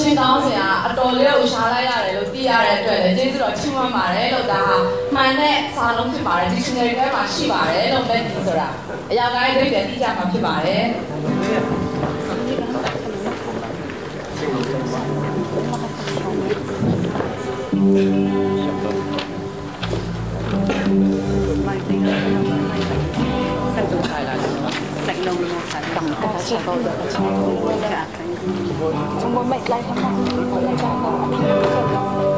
ချင်းတောင်းစင်ကအတော်လေးကိုရှားလိုက်ရတယ်လို့သိရတဲ့အတွက်လည်းကျေးဇူးတော်ချီးမွမ်းပါတယ်လို့ဒါဟာမှန်တဲ့စာလုံးဖြစ်ပါတယ် dictionary ထဲမှာရှိပါတယ်လို့ပဲဒီဆိုတာအရာကိုင်းဒိတ်တယ်သိကြမှာဖြစ်ပါတယ် Trong bốn bệnh lại không có lại ra